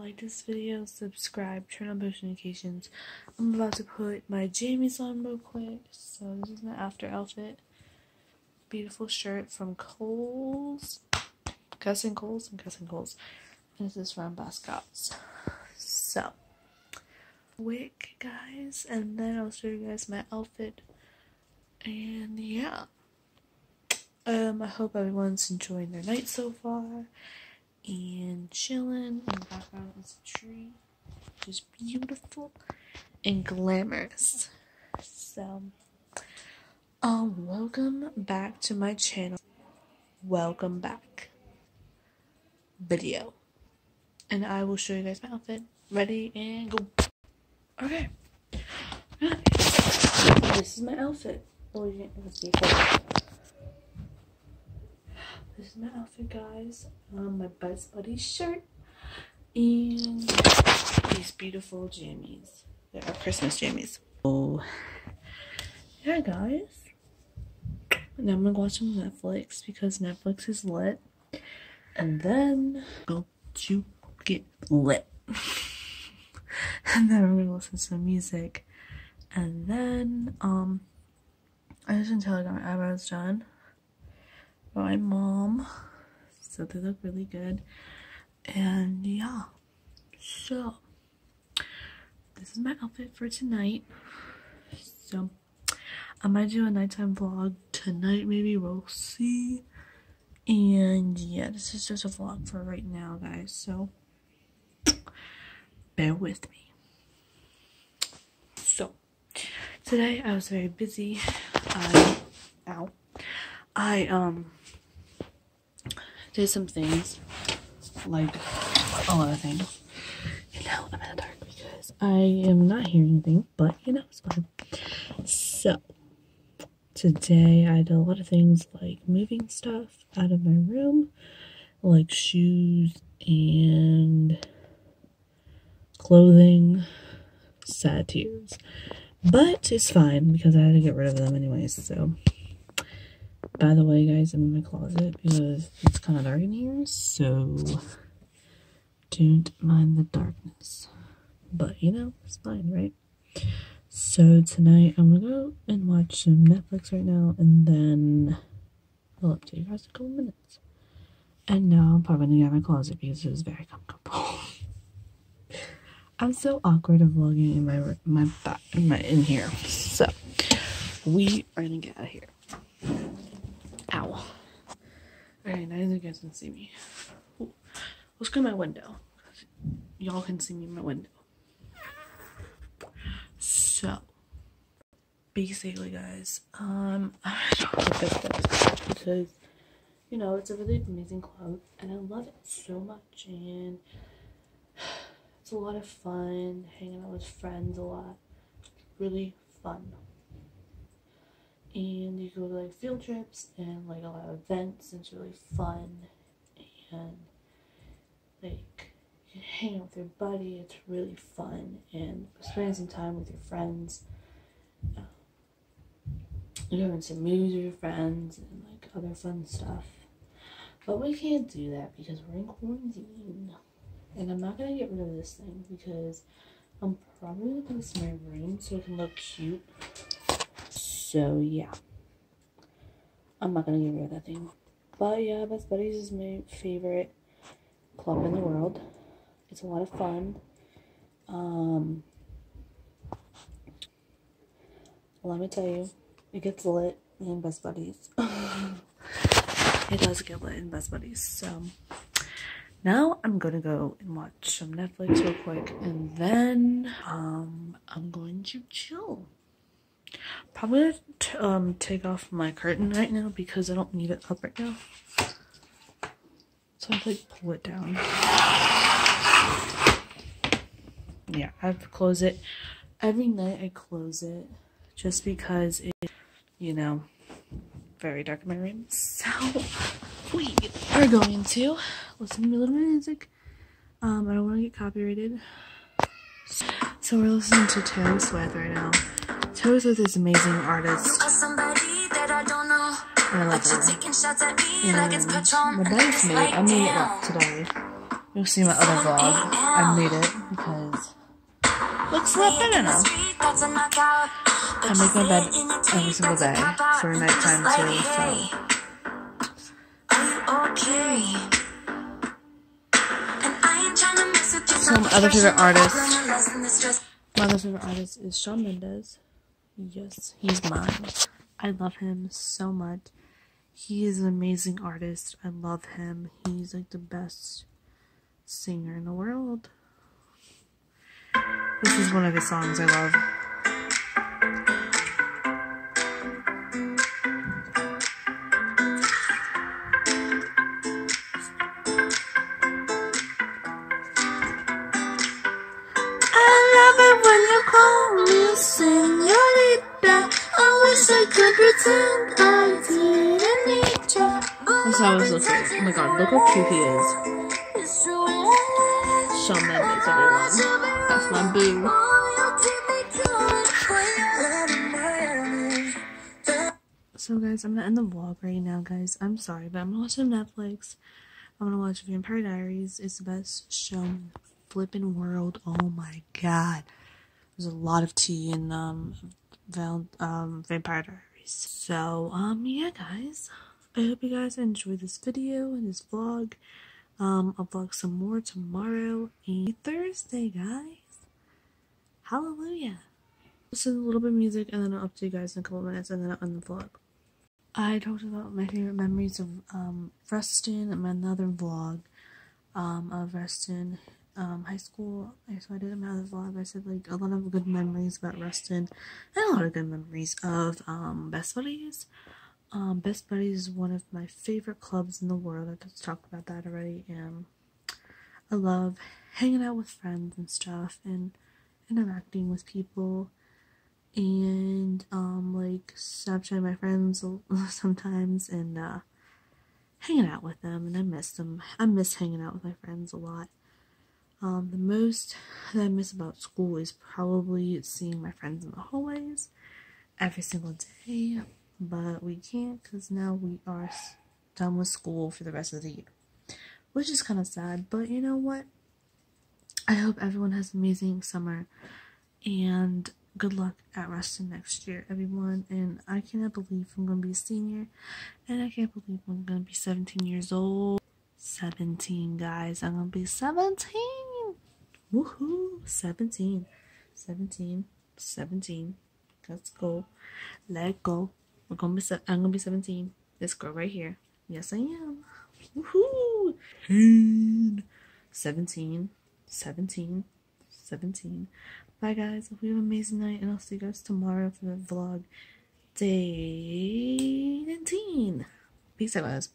Like this video, subscribe, turn on post notifications. I'm about to put my jammies on real quick. So this is my after outfit. Beautiful shirt from Kohl's. Cousin Kohl's and Cousin Kohl's. And this is from Bascots. So wick guys and then I'll show you guys my outfit and yeah um I hope everyone's enjoying their night so far and chilling in the background is a tree. Just beautiful and glamorous. So um welcome back to my channel. Welcome back. Video. And I will show you guys my outfit. Ready and go. Okay. This is my outfit. Oh, you let's see. This is my outfit, guys. Um, my Best Buddy shirt and these beautiful jammies. They are Christmas jammies. Oh, yeah, guys. Now I'm gonna watch some Netflix because Netflix is lit, and then go to get lit. and then we're gonna listen to some music and then um I just until I got my eyebrows done my mom. So they look really good. And yeah. So this is my outfit for tonight. So I might do a nighttime vlog tonight maybe. We'll see. And yeah this is just a vlog for right now guys. So bear with me. So, today I was very busy. I, ow, I, um, did some things, like a lot of things. And now I'm in the dark because I am not hearing anything, but you know, it's fine. So, today I did a lot of things like moving stuff out of my room, like shoes and clothing, sad tears. But it's fine because I had to get rid of them anyways. So, by the way, guys, I'm in my closet because it's kind of dark in here. So, don't mind the darkness. But, you know, it's fine, right? So, tonight I'm to go and watch some Netflix right now. And then I'll update you guys in a couple minutes. And now I'm probably to get my closet because it is very comfortable. I'm so awkward of vlogging in my my back in my in here. So we are gonna get out of here. Ow. Alright, now you guys can see me. Ooh. Let's go to my window. Y'all can see me in my window. So basically guys, um I don't this because you know it's a really amazing cloud and I love it so much and it's a lot of fun hanging out with friends a lot. Really fun. And you go to like field trips and like a lot of events. and It's really fun. And like you hang out with your buddy. It's really fun. And spending some time with your friends. Uh, you're doing some movies with your friends and like other fun stuff. But we can't do that because we're in quarantine. And I'm not gonna get rid of this thing because I'm probably gonna put this in my room so it can look cute. So yeah. I'm not gonna get rid of that thing. But yeah, Best Buddies is my favorite club in the world. It's a lot of fun. Um, let me tell you, it gets lit in Best Buddies. it does get lit in Best Buddies. So now I'm gonna go and watch some Netflix real quick and then um I'm going to chill. Probably um take off my curtain right now because I don't need it up right now. So I like pull it down. Yeah, I have to close it. Every night I close it just because it you know very dark in my room. So we are going to listen to a little music. Um, I don't want to get copyrighted. So we're listening to Taylor Swift right now. Taylor Swift is an amazing artist. I love her. And um, my bridesmaid, I made it up today. You'll see my other vlog. I made it because looks lot better now. I make my bed every single day for nighttime too, so. So my other favorite artist, my other favorite artist is Shawn Mendes. Yes, he's mine. I love him so much. He is an amazing artist. I love him. He's like the best singer in the world. This is one of his songs I love. How. Oh my god, look how cute he is. Shawn Mendes, everyone. That's my boo. So guys, I'm gonna end the vlog right now, guys. I'm sorry, but I'm gonna watch some Netflix. I'm gonna watch Vampire Diaries. It's the best show in the flipping world. Oh my god. There's a lot of tea in um, um Vampire Diaries. So, um, yeah, guys. I hope you guys enjoyed this video and this vlog. Um, I'll vlog some more tomorrow and Thursday, guys. Hallelujah. Listen to a little bit of music and then I'll update you guys in a couple minutes and then I'll end the vlog. I talked about my favorite memories of um, Reston and my another vlog um, of Reston um, high school. So I did another vlog. I said like a lot of good memories about Reston and a lot of good memories of um, Best Buddies. Um, Best Buddies is one of my favorite clubs in the world. I just talked about that already. And I love hanging out with friends and stuff and interacting with people and um like Snapchatting my friends sometimes and uh hanging out with them and I miss them. I miss hanging out with my friends a lot. Um the most that I miss about school is probably seeing my friends in the hallways every single day but we can't because now we are done with school for the rest of the year. Which is kind of sad but you know what? I hope everyone has an amazing summer and good luck at Reston next year everyone. And i cannot believe i'm gonna be a senior and i can't believe i'm gonna be 17 years old. 17 guys. I'm gonna be 17 woohoo! 17 17 17 let's go. Let go we're gonna be. I'm gonna be 17. This girl right here. Yes, I am. Woohoo! 17, 17, 17. Bye, guys. Hope you have an amazing night, and I'll see you guys tomorrow for the vlog day 19. Peace out, guys.